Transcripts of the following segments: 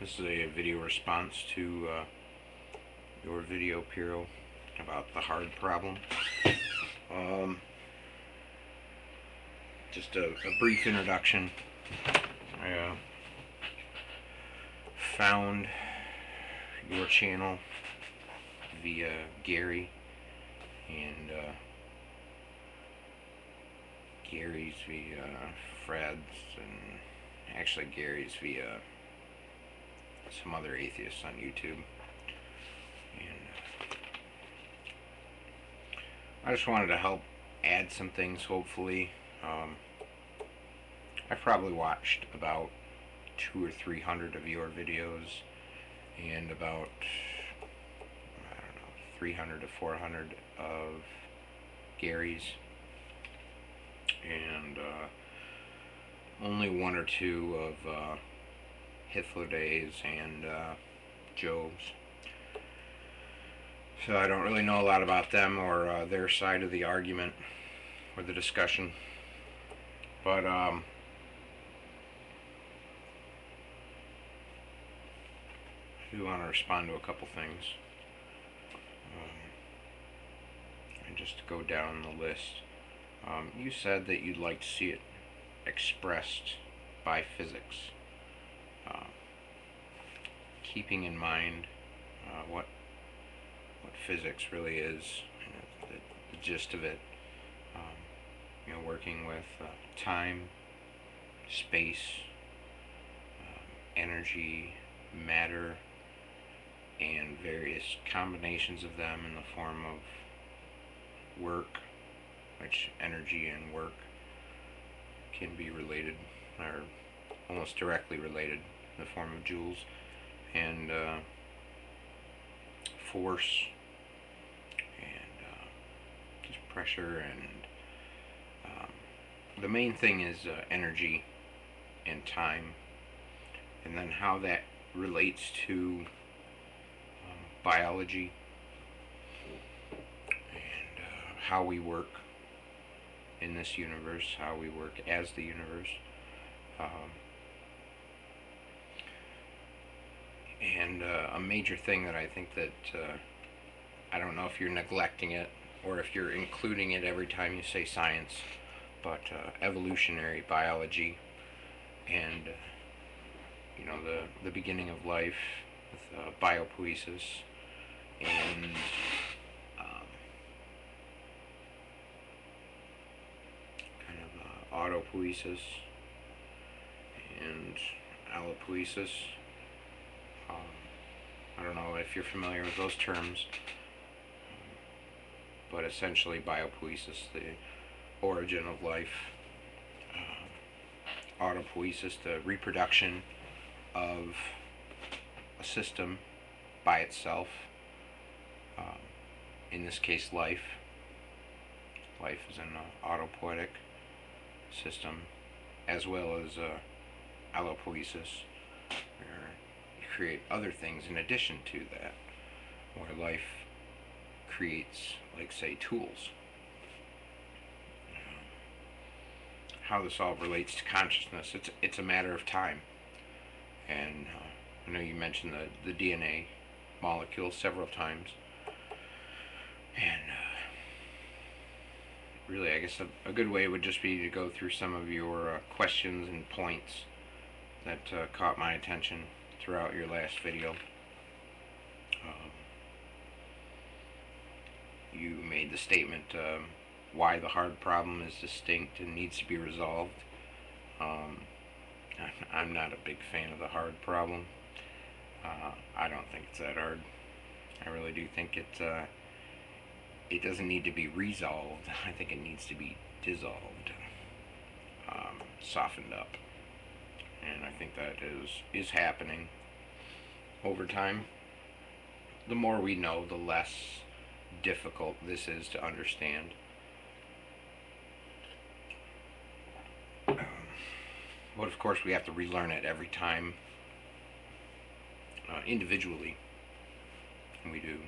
This is a video response to uh, your video, Piro, about the hard problem. Um, just a, a brief introduction. I uh, found your channel via Gary and uh, Gary's via Fred's and actually Gary's via some other atheists on YouTube. And uh, I just wanted to help add some things, hopefully. Um, I probably watched about two or three hundred of your videos and about I don't know 300 to 400 of Gary's and uh, only one or two of uh, Hythlodays and uh, Job's. So I don't really know a lot about them or uh, their side of the argument or the discussion. But um, I do want to respond to a couple things. Um, and just to go down the list. Um, you said that you'd like to see it expressed by physics. Uh, keeping in mind uh, what what physics really is, you know, the, the, gist of it. Um, you know, working with uh, time, space, um, energy, matter, and various combinations of them in the form of work, which energy and work can be related, or almost directly related the form of joules, and uh, force, and uh, just pressure, and um, the main thing is uh, energy and time, and then how that relates to um, biology and uh, how we work in this universe, how we work as the universe. Um, and uh, a major thing that I think that uh, I don't know if you're neglecting it or if you're including it every time you say science, but uh, evolutionary biology and uh, you know the the beginning of life with uh, biopoiesis and um, kind of uh, autopoiesis and allopoiesis. Um, I don't know if you're familiar with those terms, but essentially biopoiesis, the origin of life, uh, autopoiesis, the reproduction of a system by itself, um, in this case life. Life is an autopoietic system, as well as uh, allopoiesis, create other things in addition to that, where life creates, like say, tools. How this all relates to consciousness, it's, it's a matter of time. And uh, I know you mentioned the, the DNA molecule several times. And uh, really, I guess a, a, good way would just be to go through some of your uh, questions and points that uh, caught my attention throughout your last video. Um, you made the statement um, why the hard problem is distinct and needs to be resolved. Um, I'm not a big fan of the hard problem. Uh, I don't think it's that hard. I really do think it uh, it doesn't need to be resolved. I think it needs to be dissolved, um, softened up, and I think that is is happening over time. The more we know, the less difficult this is to understand. But of course, we have to relearn it every time uh, individually. We do.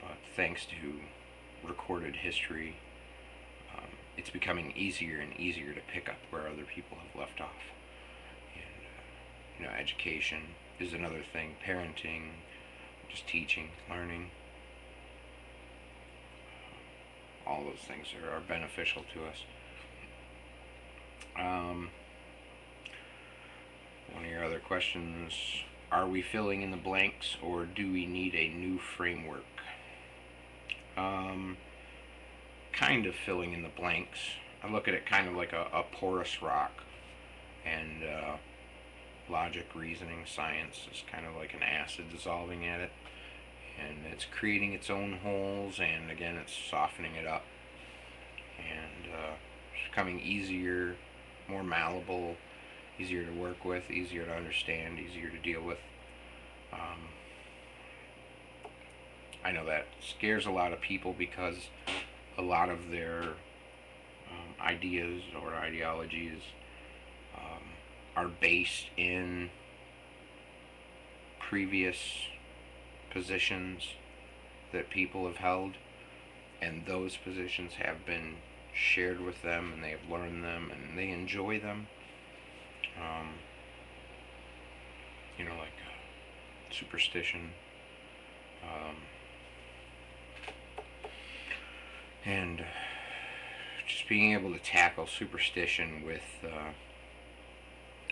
But thanks to recorded history, um, it's becoming easier and easier to pick up where other people have left off. You know, education, is another thing. Parenting, just teaching, learning. All those things are, are beneficial to us. Um, one of your other questions are we filling in the blanks or do we need a new framework? Um, kind of filling in the blanks. I look at it kind of like a, a porous rock, and uh, logic, reasoning, science is kind of like an acid dissolving at it, and it's creating its own holes, and again, it's softening it up, and uh, it's becoming easier, more malleable, easier to work with, easier to understand, easier to deal with. Um, I know that scares a lot of people because a lot of their um, ideas or ideologies are based in previous positions that people have held, and those positions have been shared with them, and they have learned them, and they enjoy them. Um, you know, like uh, superstition. Um, and just being able to tackle superstition with, uh,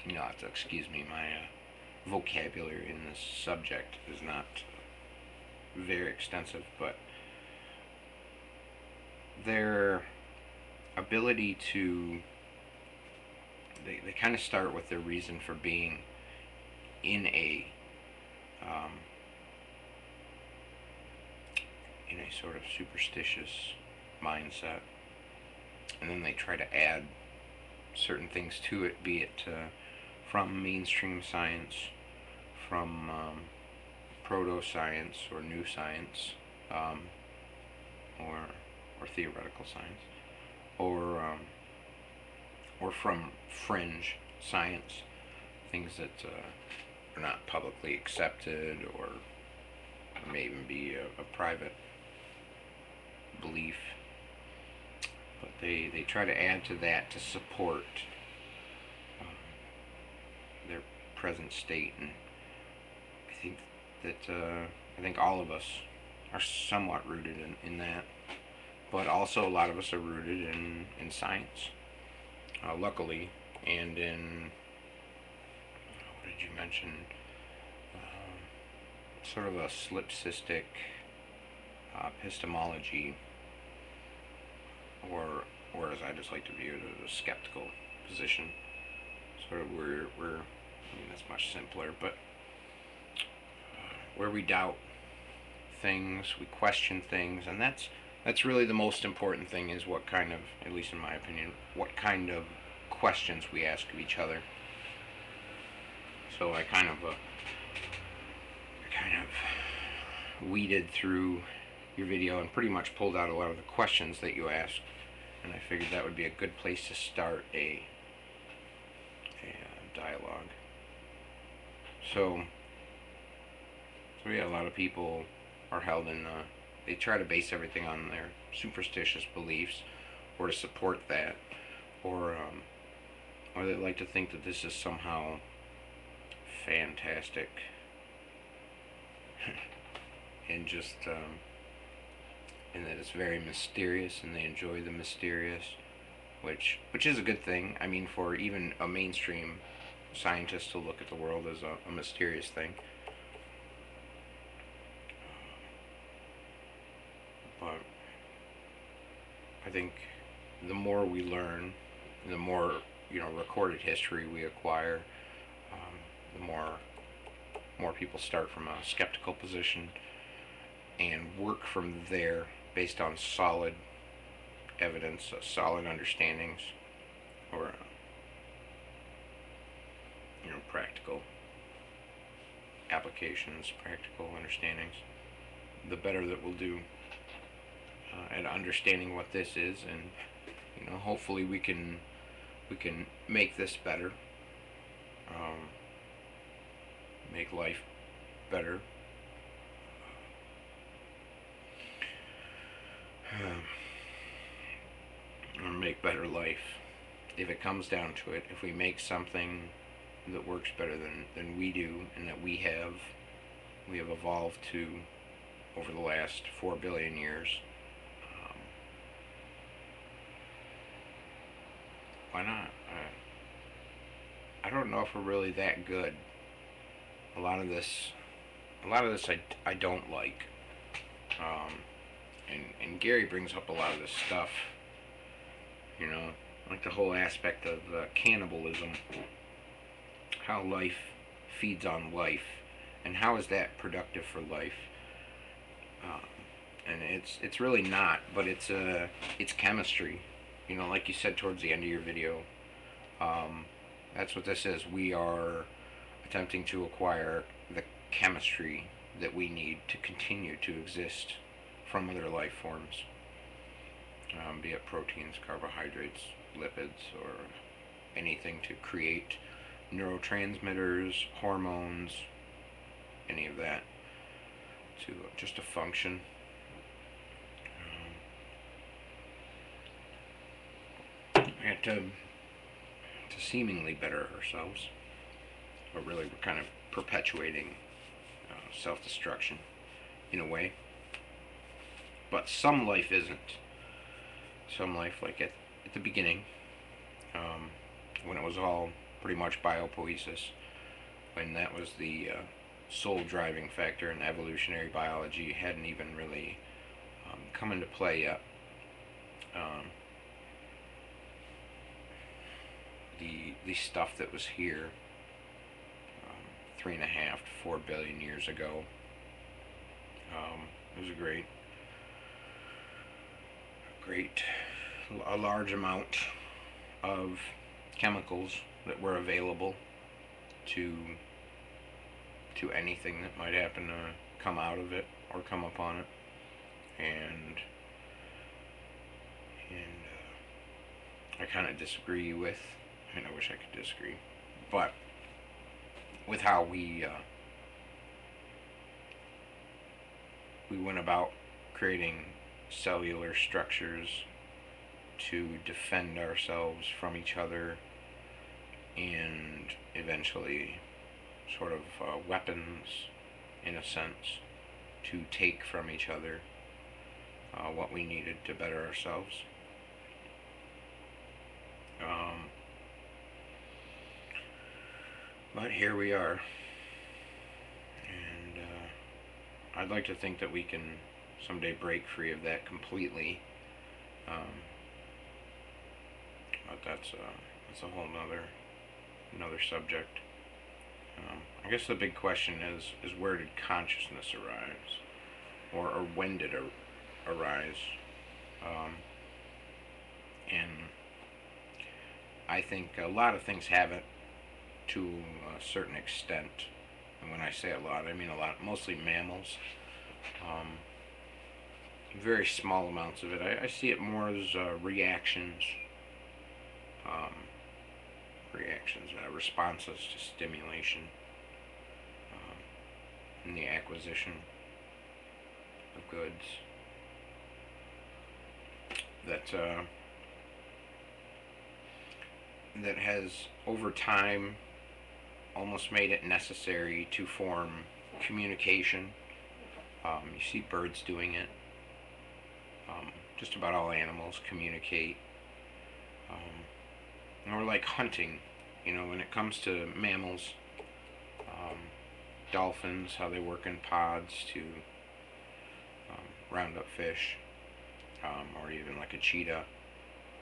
to excuse me, my uh, vocabulary in this subject is not very extensive, but their ability to they, they kind of start with their reason for being in a um, in a sort of superstitious mindset. And then they try to add certain things to it be it uh, from mainstream science from um, proto science or new science um, or or theoretical science or um, or from fringe science, things that uh, are not publicly accepted or may even be a, a private belief. But they, they try to add to that to support um, their present state, and I think that uh, I think all of us are somewhat rooted in, in that, but also a lot of us are rooted in, in science uh, luckily, and in what did you mention? Uh, sort of a solipsistic uh, epistemology, or or as I just like to view it, a skeptical position. Sort of where we're, I mean, that's much simpler, but uh, where we doubt things, we question things, and that's that's really the most important thing is what kind of, at least in my opinion, what kind of questions we ask of each other. So I kind of, uh, kind of weeded through your video and pretty much pulled out a lot of the questions that you asked, and I figured that would be a good place to start a, a uh, dialogue. So, so yeah, a lot of people are held in. Uh, they try to base everything on their superstitious beliefs or to support that or um, or they like to think that this is somehow fantastic and just um, and that it's very mysterious and they enjoy the mysterious which which is a good thing I mean for even a mainstream scientist to look at the world as a, a mysterious thing. But I think the more we learn, the more you know recorded history we acquire, um, the more more people start from a skeptical position and work from there based on solid evidence, uh, solid understandings, or you know practical applications, practical understandings. The better that we'll do uh, and understanding what this is, and you know, hopefully we can we can make this better, um, make life better. Or make better life. If it comes down to it, if we make something that works better than, than we do and that we have we have evolved to over the last four billion years. Um, why not? I, I don't know if we're really that good. A lot of this, a lot of this I, I don't like. Um, and, and Gary brings up a lot of this stuff. You know, like the whole aspect of uh, cannibalism, how life feeds on life, and how is that productive for life? Um, and it's it's really not, but it's uh, it's chemistry. You know, like you said towards the end of your video, um, that's what this is. We are attempting to acquire the chemistry that we need to continue to exist from other life forms, um, be it proteins, carbohydrates, lipids, or anything to create neurotransmitters, hormones, any of that, to just to function. Um, and to, to seemingly better ourselves, but really we're kind of perpetuating uh, self-destruction in a way. But some life isn't. Some life, like at, at the beginning, um, when it was all pretty much biopoiesis, when that was the uh, sole driving factor in evolutionary biology, hadn't even really um, come into play yet. Um, the the stuff that was here um, three and a half to four billion years ago. Um, it was a great great, a large amount of chemicals that were available to to anything that might happen to come out of it or come upon it. And and uh, I kind of disagree with and I wish I could disagree but with how we uh, we went about creating cellular structures to defend ourselves from each other and eventually sort of uh, weapons in a sense to take from each other uh, what we needed to better ourselves. Um, but here we are. And uh, I'd like to think that we can someday break free of that completely. Um, but that's a, that's a whole nother another subject. Um, I guess the big question is is where did consciousness arise, or or when did it arise? Um, and I think a lot of things have it to a certain extent. And when I say a lot, I mean a lot. Mostly mammals. Um, very small amounts of it. I, I see it more as uh, reactions, um, reactions, uh, responses to stimulation, um, in the acquisition of goods. That uh, that has over time almost made it necessary to form communication. Um, you see birds doing it. Um, just about all animals communicate. Um, or like hunting, you know, when it comes to mammals, um, dolphins, how they work in pods to um, round up fish, um, or even like a cheetah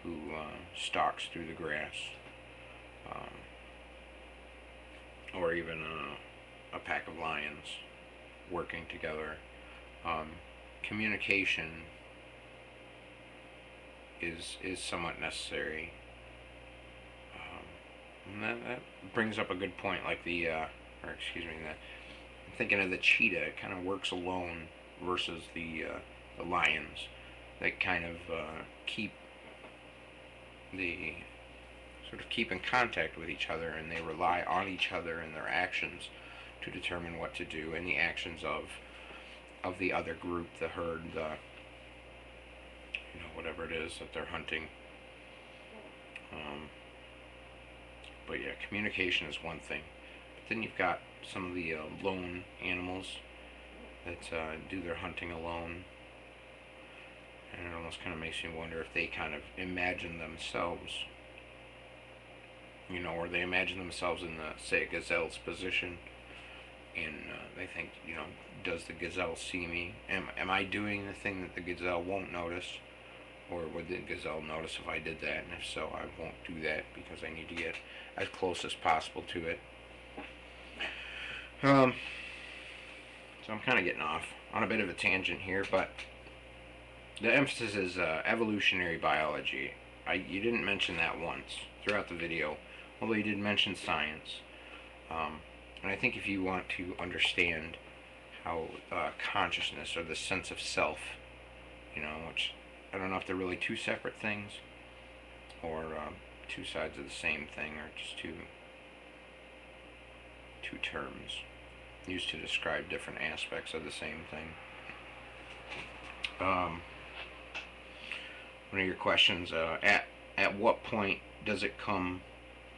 who uh, stalks through the grass, um, or even a, a pack of lions working together. communication is is somewhat necessary. And that, that brings up a good point, like the, uh, or excuse me, the, I'm thinking of the cheetah. It kind of works alone versus the uh, the lions that kind of uh, keep the sort of keep in contact with each other, and they rely on each other and their actions to determine what to do, and the actions of of the other group, the herd, the you know, whatever it is that they're hunting. Um, but yeah, communication is one thing. But then you've got some of the uh, lone animals that uh, do their hunting alone. And it almost kind of makes me wonder if they kind of imagine themselves, you know, or they imagine themselves in the, say, a gazelle's position. And uh, they think, you know, does the gazelle see me? Am, am I doing the thing that the gazelle won't notice? Or would the gazelle notice if I did that? And if so, I won't do that because I need to get as close as possible to it. Um, so I'm kind of getting off on a bit of a tangent here, but the emphasis is uh, evolutionary biology. I you didn't mention that once throughout the video, although you did mention science. Um, and I think if you want to understand how uh, consciousness or the sense of self, you know, which I don't know if they're really two separate things or um, two sides of the same thing or just two two terms used to describe different aspects of the same thing. Um, one of your questions: uh, at at what point does it come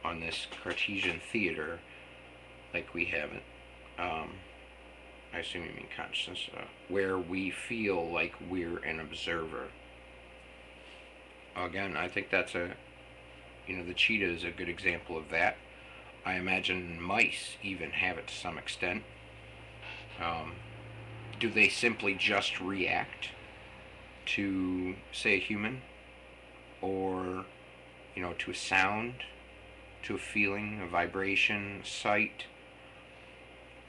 on this Cartesian theater, like we have it? Um, I assume you mean consciousness, uh, where we feel like we're an observer. Again, I think that's a, you know, the cheetah is a good example of that. I imagine mice even have it to some extent. Um, do they simply just react to, say, a human? Or, you know, to a sound, to a feeling, a vibration, sight?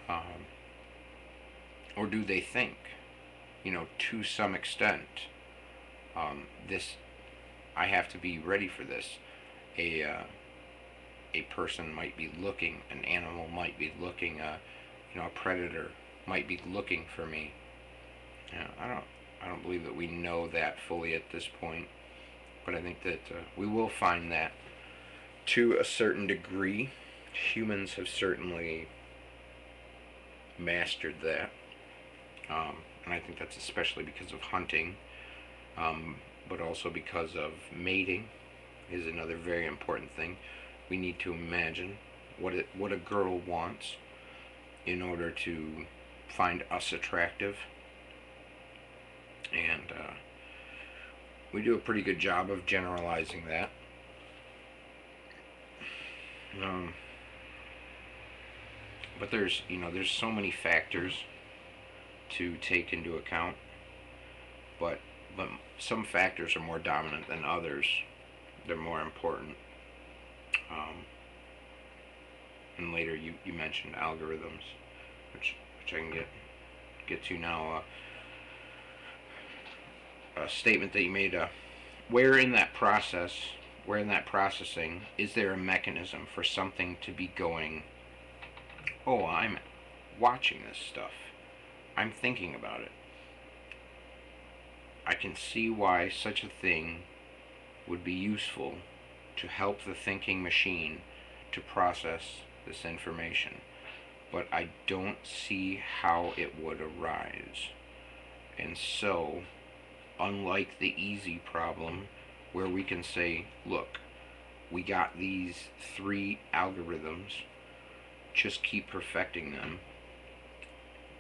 Um, or do they think? You know, to some extent. Um, this, I have to be ready for this. A, uh, a person might be looking, an animal might be looking, uh, you know, a predator might be looking for me. Yeah, I don't I don't believe that we know that fully at this point, but I think that uh, we will find that to a certain degree. Humans have certainly mastered that, um, and I think that's especially because of hunting, um, but also because of mating is another very important thing. We need to imagine what it, what a girl wants in order to find us attractive. And uh, we do a pretty good job of generalizing that. Um, but there's, you know, there's so many factors to take into account. But, but some factors are more dominant than others. They're more important. Um, and later you, you mentioned algorithms, which which I can get get to now. Uh, a statement that you made. Uh, where in that process, where in that processing, is there a mechanism for something to be going? Oh, I'm watching this stuff. I'm thinking about it. I can see why such a thing would be useful to help the thinking machine to process this information. But I don't see how it would arise. And so, unlike the easy problem, where we can say, look, we got these three algorithms, just keep perfecting them,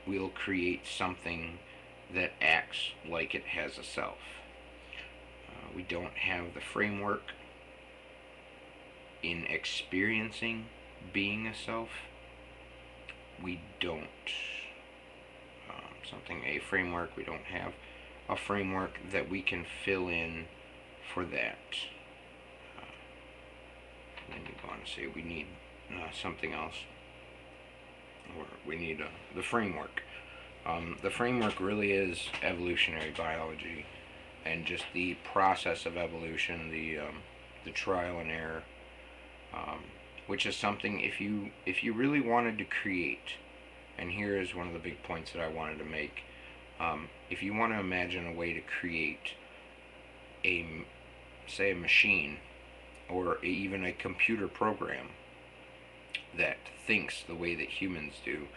we'll create something that acts like it has a self. Uh, we don't have the framework in experiencing being a self. We don't um, something a framework. We don't have a framework that we can fill in for that. Uh, you go on to say we need uh, something else. Or we need uh, the framework um, the framework really is evolutionary biology and just the process of evolution the um, the trial and error um, which is something if you if you really wanted to create and here is one of the big points that I wanted to make um, if you want to imagine a way to create a say a machine or even a computer program that thinks the way that humans do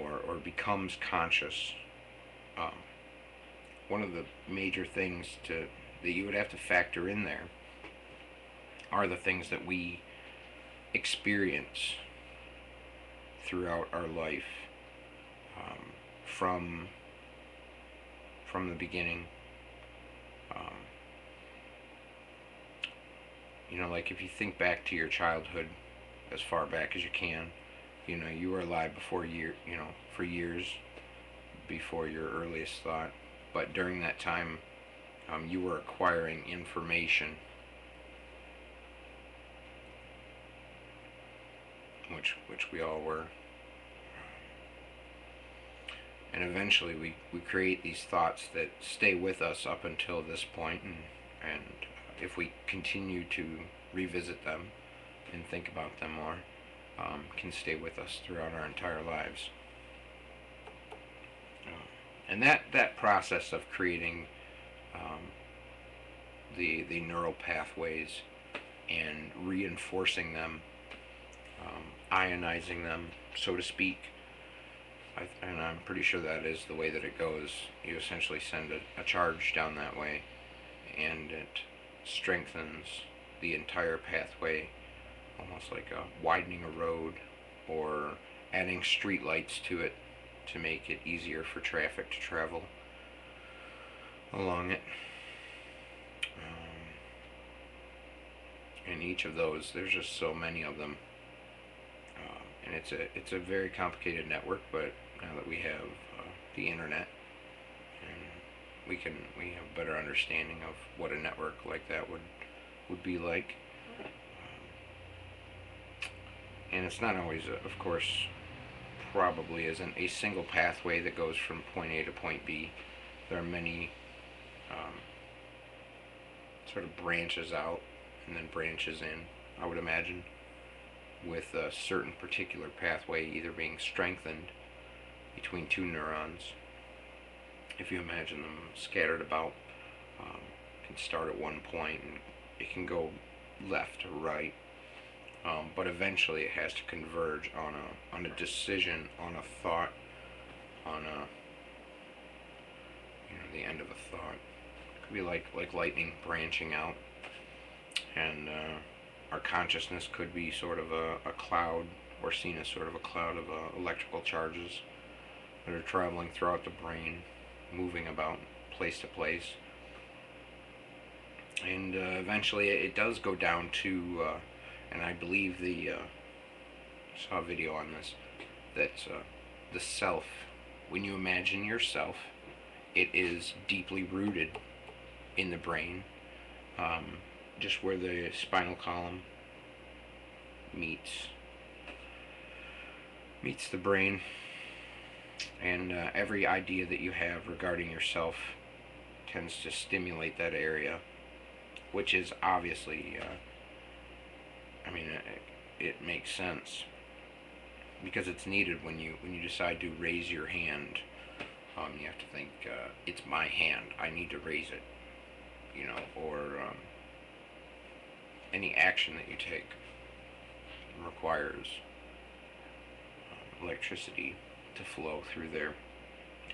or, or becomes conscious um, one of the major things to that you would have to factor in there are the things that we experience throughout our life um, from from the beginning. Um, you know, like if you think back to your childhood as far back as you can, you know, you were alive before year, you know, for years before your earliest thought, but during that time, um, you were acquiring information, which which we all were. And eventually we, we create these thoughts that stay with us up until this point and, and if we continue to revisit them and think about them more um, can stay with us throughout our entire lives uh, and that that process of creating um, the the neural pathways and reinforcing them um, ionizing them so to speak I, and I'm pretty sure that is the way that it goes. You essentially send a, a charge down that way, and it strengthens the entire pathway, almost like a widening a road or adding street lights to it to make it easier for traffic to travel along it. Um, and each of those, there's just so many of them, uh, and it's a it's a very complicated network, but now that we have uh, the internet we can we have a better understanding of what a network like that would would be like um, and it's not always a, of course probably isn't a single pathway that goes from point A to point B there are many um, sort of branches out and then branches in I would imagine with a certain particular pathway either being strengthened between two neurons. If you imagine them scattered about, um, can start at one point and it can go left or right, um, but eventually it has to converge on a on a decision, on a thought, on a you know the end of a thought. It could be like like lightning branching out, and uh, our consciousness could be sort of a, a cloud or seen as sort of a cloud of uh, electrical charges that are traveling throughout the brain, moving about place to place. And uh, eventually it does go down to, uh, and I believe the, uh, saw a video on this, that uh, the self, when you imagine yourself, it is deeply rooted in the brain, um, just where the spinal column meets meets the brain. And uh, every idea that you have regarding yourself tends to stimulate that area which is obviously uh, I mean it, it, makes sense because it's needed when you when you decide to raise your hand um, you have to think uh, it's my hand I need to raise it you know or um, any action that you take requires um, electricity to flow through there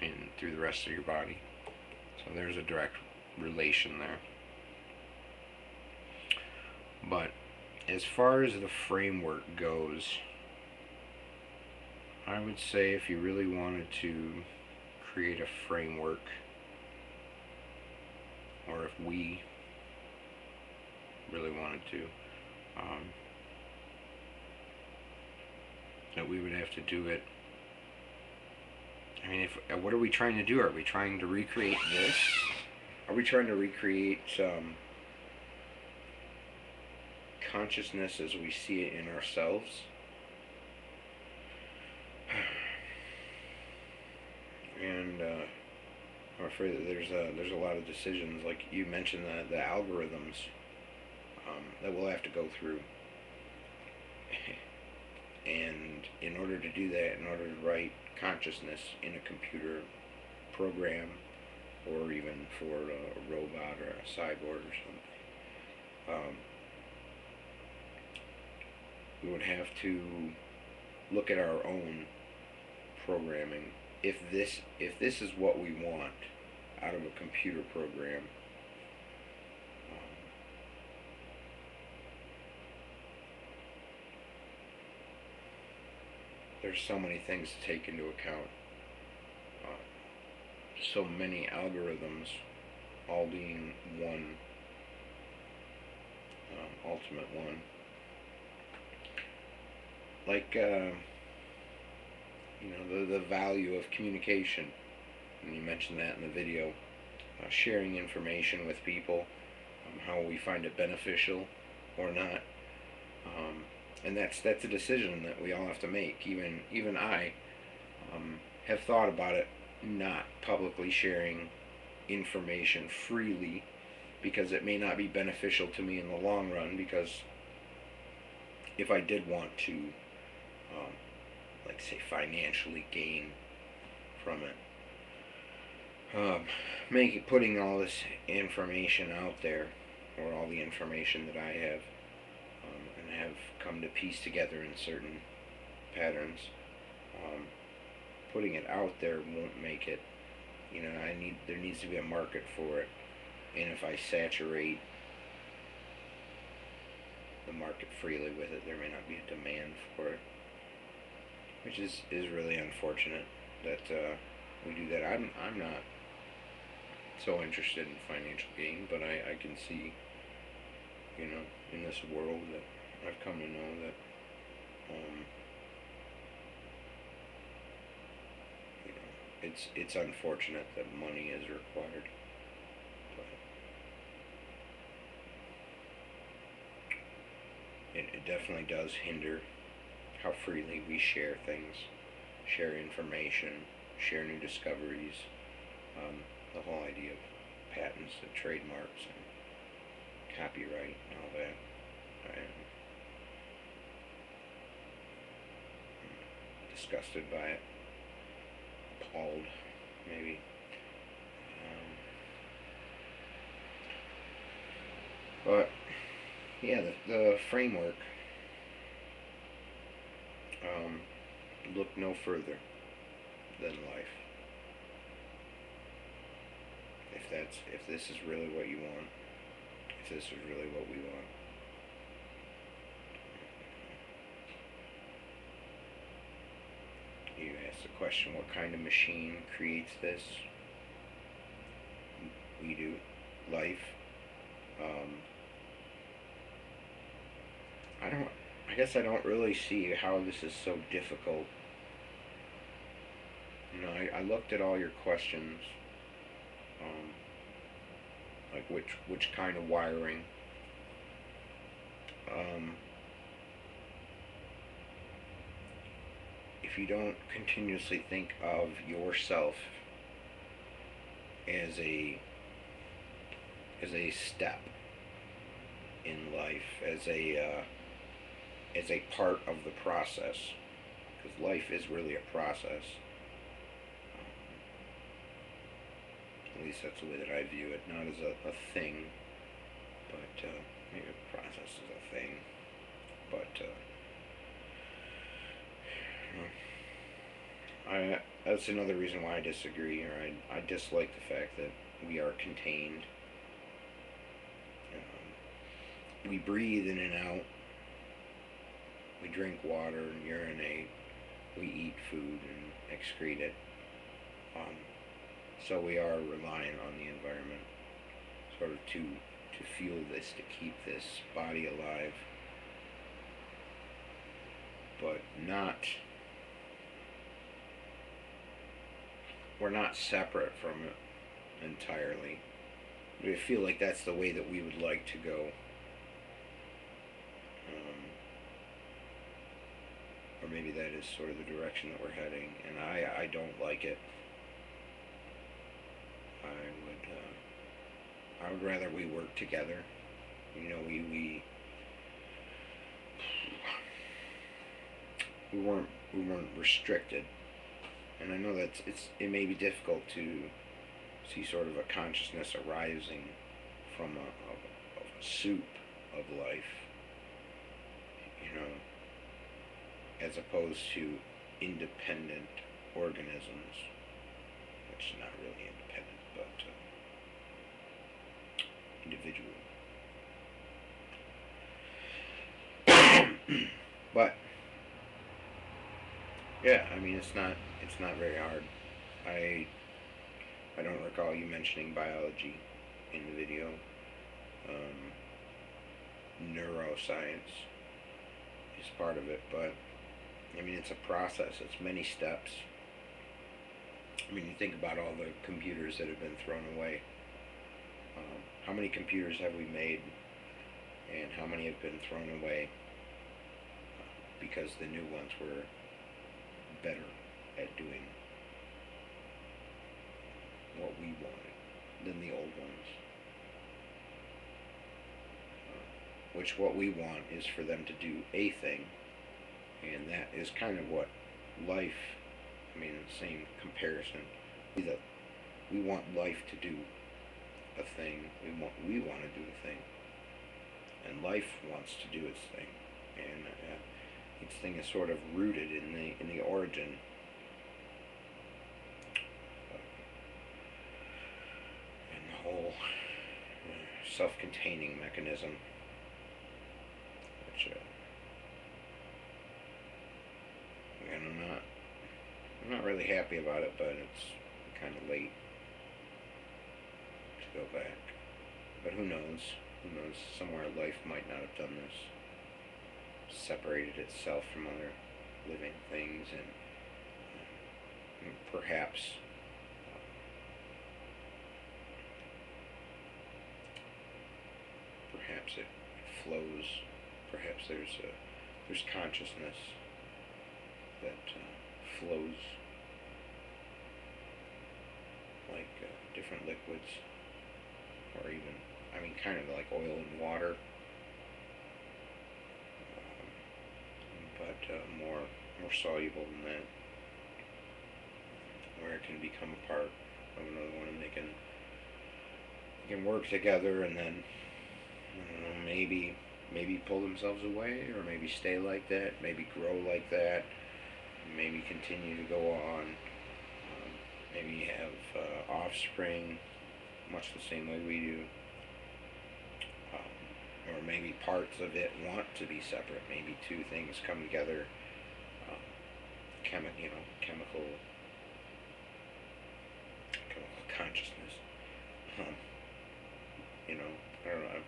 and through the rest of your body. So there's a direct relation there. But as far as the framework goes, I would say if you really wanted to create a framework, or if we really wanted to, um, that we would have to do it I mean, if what are we trying to do? Are we trying to recreate this? Are we trying to recreate um, consciousness as we see it in ourselves? And uh, I'm afraid that there's a, there's a lot of decisions, like you mentioned, the, the algorithms um, that we'll have to go through. and in order to do that, in order to write consciousness in a computer program or even for a robot or a cyborg or something. Um, we would have to look at our own programming. If this if this is what we want out of a computer program, um, there's so many things to take into account. Uh, so many algorithms, all being one um, ultimate one. Like, uh, you know, the, the value of communication. And you mentioned that in the video. Uh, sharing information with people, um, how we find it beneficial or not. Um, and that's that's a decision that we all have to make. Even even I um, have thought about it, not publicly sharing information freely because it may not be beneficial to me in the long run. Because if I did want to, um, like say, financially gain from it, um, making putting all this information out there, or all the information that I have and have come to piece together in certain patterns. Um, putting it out there won't make it. You know, I need there needs to be a market for it, and if I saturate the market freely with it, there may not be a demand for it, which is is really unfortunate that uh, we do that. I'm I'm not so interested in financial gain, but I I can see, you know, in this world that I've come to know that um, you know it's it's unfortunate that money is required. It, it definitely does hinder how freely we share things, share information, share new discoveries, um, the whole idea of patents and trademarks and copyright and all that. And disgusted by it, appalled, maybe. Um, but yeah, the, the framework. Um, look no further than life. If that's if this is really what you want, if this is really what we want. you ask the question what kind of machine creates this? We do. Life. Um, I don't, I guess I don't really see how this is so difficult. You know, I, I looked at all your questions. Um, like which, which kind of wiring. Um, if you don't continuously think of yourself as a as a step in life, as a uh, as a part of the process, because life is really a process. At least that's the way that I view it, not as a, a thing, but uh, maybe a process is a thing, but. Uh, I that's another reason why I disagree, or I, I dislike the fact that we are contained. Um, we breathe in and out. We drink water and urinate. We eat food and excrete it. Um, so we are relying on the environment, sort of to to fuel this, to keep this body alive, but not we're not separate from it entirely. We feel like that's the way that we would like to go. Um, or maybe that is sort of the direction that we're heading, and I, I don't like it. I would, uh, I would rather we work together. You know, we, we, we weren't, we weren't restricted and I know that it's it may be difficult to see sort of a consciousness arising from a, a, a soup of life, you know, as opposed to independent organisms, which is not really independent, but uh, individual. but Yeah, I mean it's not it's not very hard. I I don't recall you mentioning biology in the video. Um, neuroscience is part of it, but I mean it's a process. It's many steps. I mean you think about all the computers that have been thrown away. Um, how many computers have we made, and how many have been thrown away uh, because the new ones were better at doing what we wanted than the old ones. Uh, which what we want is for them to do a thing, and that is kind of what life. I mean, the same comparison. That we want life to do a thing. We want we want to do a thing, and life wants to do its thing, and uh, its thing is sort of rooted in the in the origin And the whole uh, self-containing mechanism, which uh, again I'm not I'm not really happy about it, but it's kind of late to go back. But who knows? Who knows? Somewhere life might not have done this. Separated itself from other living things and, uh, and perhaps perhaps it flows, perhaps there's a, there's consciousness that uh, flows like uh, different liquids, or even, I mean, kind of like oil and water, um, but uh, more more soluble than that, where it can become a part of another one, and they can they can work together, and then know, maybe maybe pull themselves away, or maybe stay like that, maybe grow like that, maybe continue to go on, maybe have uh, offspring, much the same way we do, um, or maybe parts of it want to be separate. Maybe two things come together, um, chemi- you know, chemical, chemical consciousness. Um, you know, I don't know.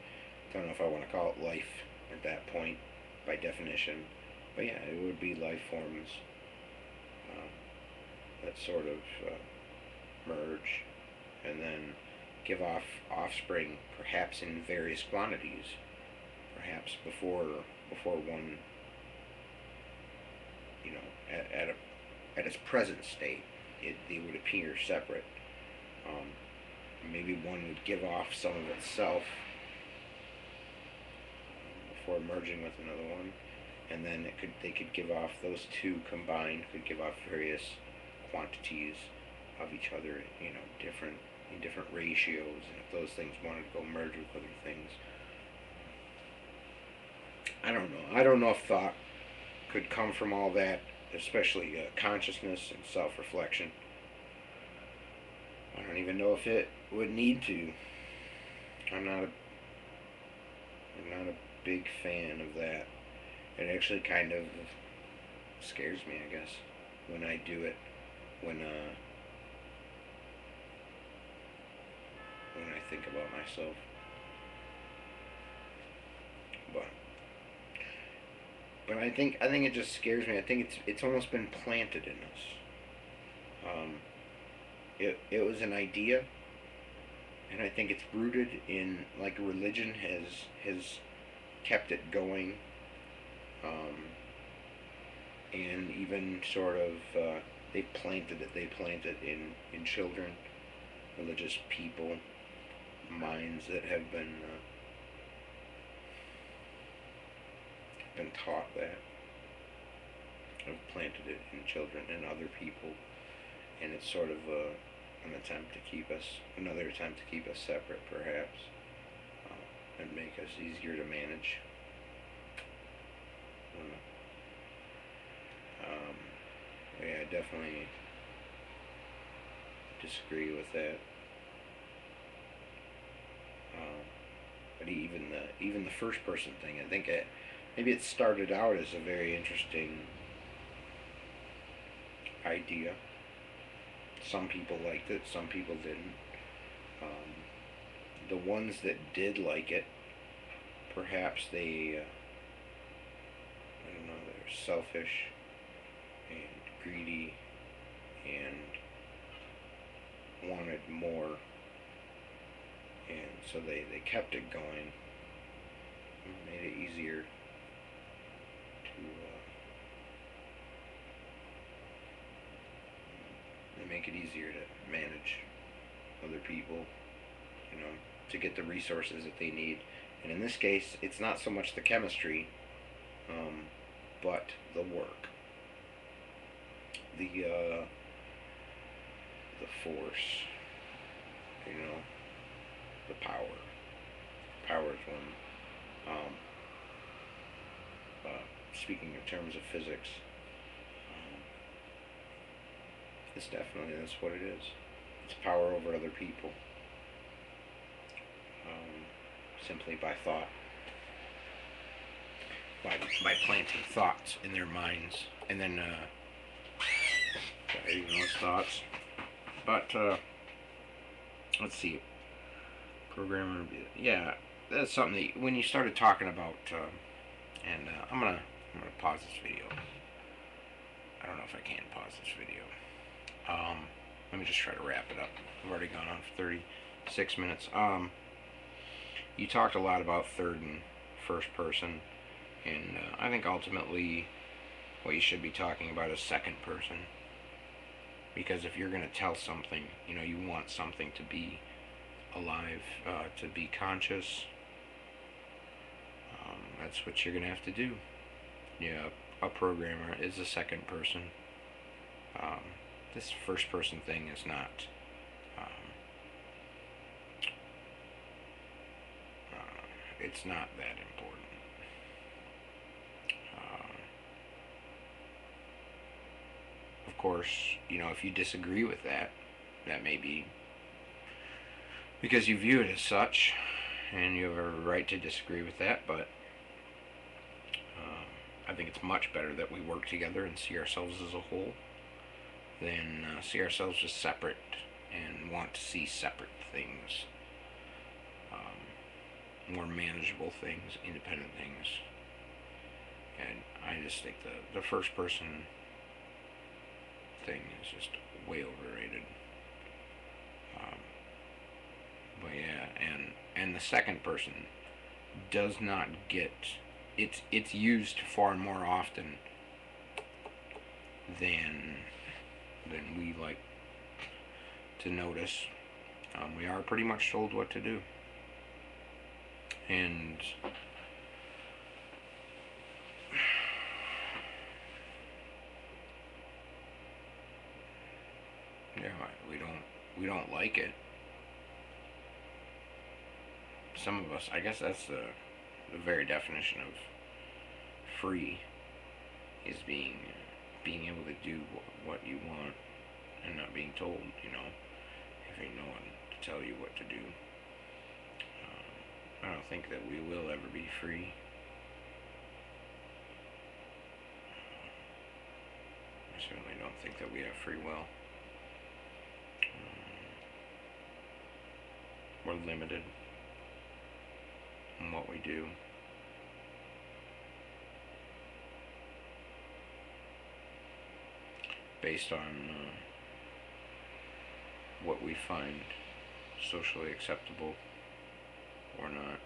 I don't know if I want to call it life at that point by definition, but yeah, it would be life forms um, that sort of uh, merge and then give off offspring, perhaps in various quantities, perhaps before before one, you know, at, at a at its present state, it they would appear separate. Um, maybe one would give off some of itself before merging with another one, and then it could they could give off those two combined could give off various quantities of each other, you know, different in different ratios, and if those things wanted to go merge with other things, I don't know. I don't know if thought could come from all that, especially uh, consciousness and self-reflection. I don't even know if it would need to. I'm not a I'm not a big fan of that. It actually kind of scares me, I guess, when I do it. When uh, when I think about myself. But but I think I think it just scares me. I think it's it's almost been planted in us. Um, it it was an idea, and I think it's rooted in like religion has has kept it going. Um, and even sort of uh, they planted it. They planted in in children, religious people, minds that have been uh, been taught that. Have planted it in children and other people, and it's sort of uh, an attempt to keep us another attempt to keep us separate, perhaps and make us easier to manage. Um, yeah, I definitely disagree with that. Um, but even the even the first person thing, I think it maybe it started out as a very interesting idea. Some people liked it, some people didn't. Um, the ones that did like it, perhaps they, uh, I don't know, they're selfish and greedy and wanted more, so they, they kept it going, made it easier to. Uh, they make it easier to manage other people, you know, to get the resources that they need. And in this case, it's not so much the chemistry, um, but the work. The uh, the force, you know, the power. Power is when, Um, uh, speaking in terms of physics, um, it's definitely that's what it is. It's power over other people. Um, simply by thought. By, by planting thoughts in their minds and then uh, guiding those thoughts. But uh, let's see. Programmer, yeah, that's something that when you started talking about, uh, and uh, I'm gonna I'm gonna pause this video. I don't know if I can pause this video. Um, let me just try to wrap it up. I've already gone on for 36 minutes. Um, you talked a lot about third and first person, and uh, I think ultimately what you should be talking about is second person. Because if you're to tell something, you know, you want something to be alive, uh, to be conscious. Um, that's what you're going to have to do. Yeah, a programmer is a second person. Um, this first person thing is not um, uh, it's not that important uh, of course you know if you disagree with that that may be because you view it as such and you have a right to disagree with that but uh, I think it's much better that we work together and see ourselves as a whole than uh, see ourselves as separate and want to see separate things, um, more manageable things, independent things. And I just think the, the first person thing is just way overrated. Um, but yeah, and and the second person does not get it's it's used far more often than than we like to notice. Um, we are pretty much told what to do. And yeah, we don't we don't like it. Some of us, I guess that's the the very definition of free is being being able to do what you want and not being told, you know, having no one to tell you what to do. Um, I don't think that we will ever be free. I certainly don't think that we have free will. Um, we're limited in what we do. based on uh, what we find socially acceptable or not,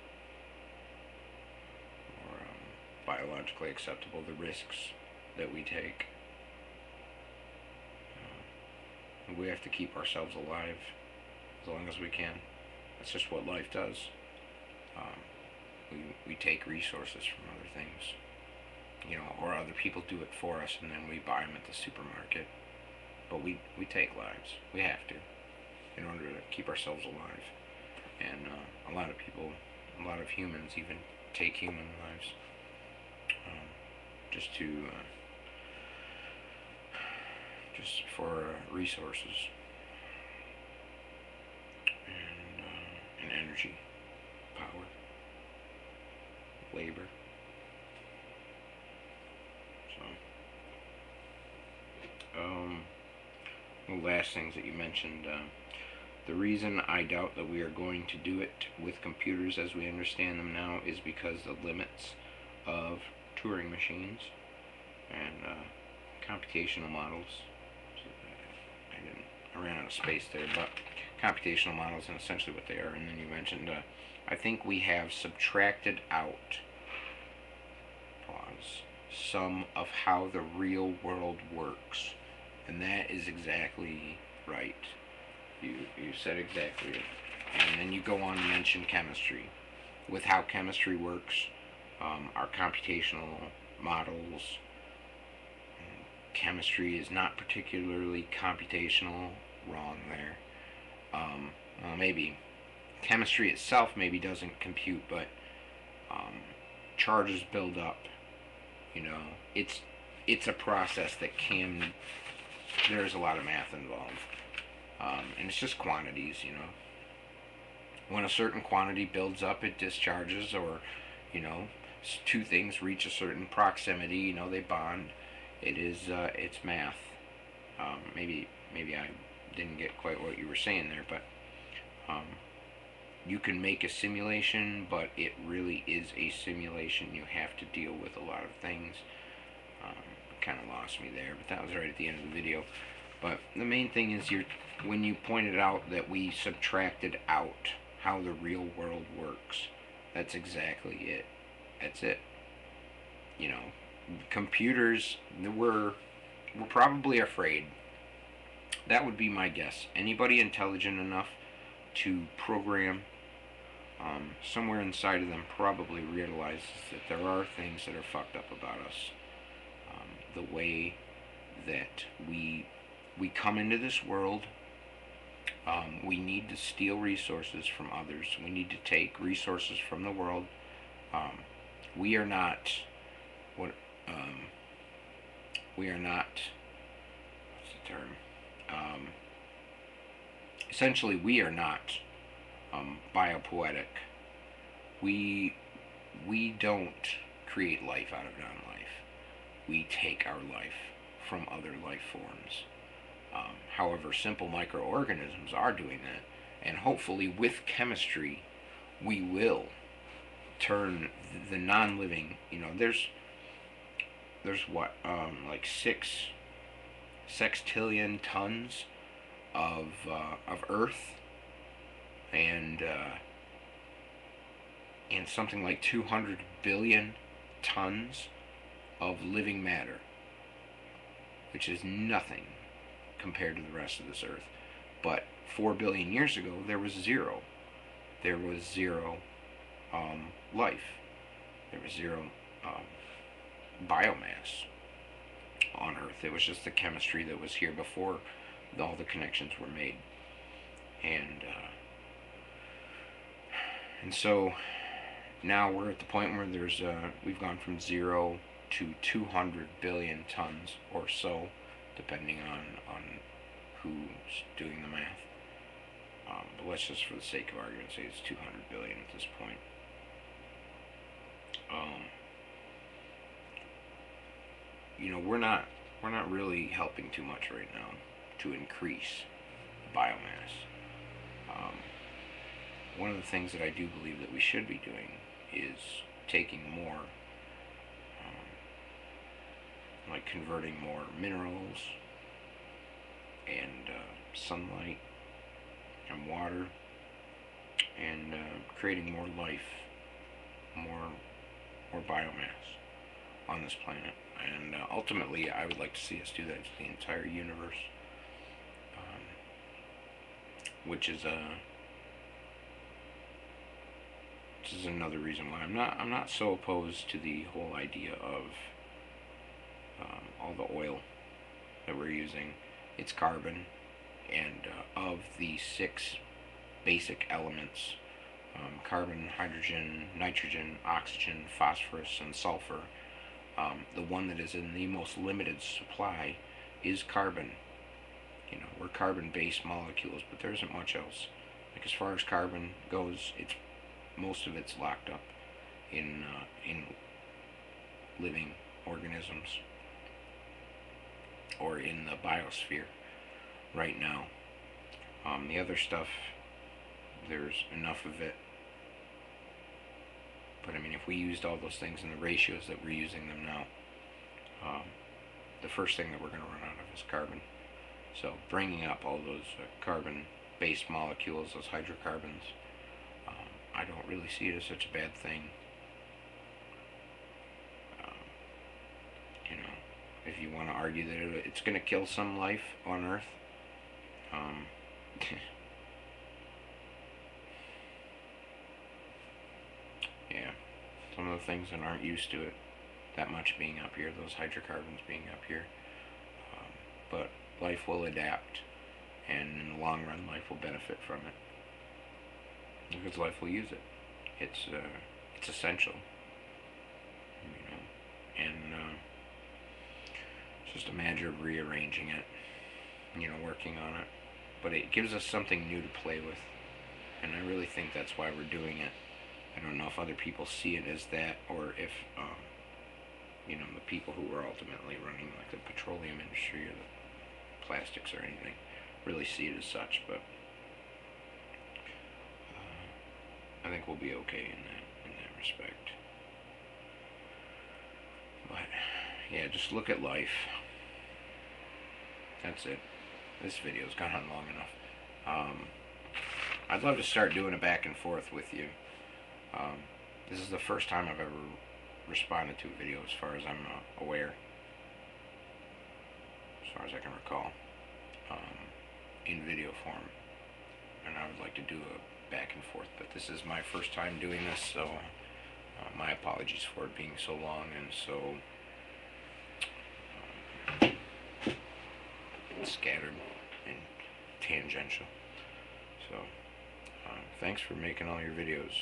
or um, biologically acceptable, the risks that we take. Uh, we have to keep ourselves alive as long as we can. That's just what life does. Um, we, we take resources from other things you know, or other people do it for us and then we buy them at the supermarket. But we, we take lives. We have to in order to keep ourselves alive. And uh, a lot of people, a lot of humans even take human lives um, just to, uh, just for uh, resources and, uh, and energy, power, labor. um, the last things that you mentioned. Uh, the reason I doubt that we are going to do it with computers as we understand them now is because the limits of Turing machines and uh, computational models. I didn't. I ran out of space there, but computational models and essentially what they are. And then you mentioned, uh, I think we have subtracted out. Pause. Some of how the real world works, and that is exactly right. You you said exactly it. And then you go on to mention chemistry, with how chemistry works, um, our computational models. Chemistry is not particularly computational. Wrong there. Um, well, maybe chemistry itself maybe doesn't compute, but um, charges build up. You know, it's it's a process that can. There's a lot of math involved, um, and it's just quantities. You know, when a certain quantity builds up, it discharges, or you know, two things reach a certain proximity. You know, they bond. It is uh, it's math. Um, maybe maybe I didn't get quite what you were saying there, but um, you can make a simulation, but it really is a simulation. You have to deal with a lot of things. Um, kind of lost me there, but that was right at the end of the video. But the main thing is you when you pointed out that we subtracted out how the real world works. That's exactly it. That's it. You know, computers were were probably afraid. That would be my guess. Anybody intelligent enough to program um, somewhere inside of them probably realizes that there are things that are fucked up about us. Um, the way that we we come into this world, um, we need to steal resources from others. We need to take resources from the world. Um, we are not what um, we are not. What's the term? Um, essentially, we are not um, biopoietic. We we don't create life out of non-life. We take our life from other life forms. Um, however, simple microorganisms are doing that, and hopefully, with chemistry, we will turn the non-living. You know, there's there's what um, like six sextillion tons of uh, of Earth and uh, and something like 200 billion tons of living matter, which is nothing compared to the rest of this Earth. But four billion years ago, there was zero. There was zero um, life. There was zero um, biomass on Earth. It was just the chemistry that was here before all the connections were made. And uh, and so now we're at the point where there's uh, we've gone from zero to 200 billion tons or so, depending on on who's doing the math. Um, but let's just, for the sake of argument, say it's 200 billion at this point. Um, you know, we're not we're not really helping too much right now to increase biomass. Um, one of the things that I do believe that we should be doing is taking more, um, like converting more minerals and uh, sunlight and water and uh, creating more life, more more biomass on this planet. And uh, ultimately, I would like to see us do that to the entire universe, um, which is a this is another reason why I'm not I'm not so opposed to the whole idea of um, all the oil that we're using. It's carbon, and uh, of the six basic elements, um, carbon, hydrogen, nitrogen, oxygen, phosphorus, and sulfur, um, the one that is in the most limited supply is carbon. You know, we're carbon-based molecules, but there isn't much else. Like as far as carbon goes, it's most of it's locked up in uh, in living organisms. or in the biosphere right now. Um, the other stuff, there's enough of it. But I mean, if we used all those things in the ratios that we're using them now, um, the first thing that we're going to run out of is carbon. So bringing up all those uh, carbon-based molecules, those hydrocarbons, um, I don't really see it as such a bad thing. Um, you know, if you want to argue that it, it's going to kill some life on Earth, yeah, some of the things that aren't used to it that much being up here, those hydrocarbons being up here. Um, but life will adapt, and in the long run, life will benefit from it because life will use it. It's uh, it's essential, you know, and uh, it's just a matter of rearranging it, you know, working on it. But it gives us something new to play with, and I really think that's why we're doing it. I don't know if other people see it as that, or if um, you know the people who are ultimately running like the petroleum industry or the plastics or anything really see it as such. But uh, I think we'll be okay in that in that respect. But yeah, just look at life. That's it. This video's gone on long enough. Um, I'd love to start doing a back and forth with you. Um, this is the first time I've ever responded to a video as far as I'm uh, aware. As far as I can recall. Um, in video form. And I would like to do a back and forth, but this is my first time doing this, so uh, my apologies for it being so long and so um, scattered and tangential. So, uh, thanks for making all your videos.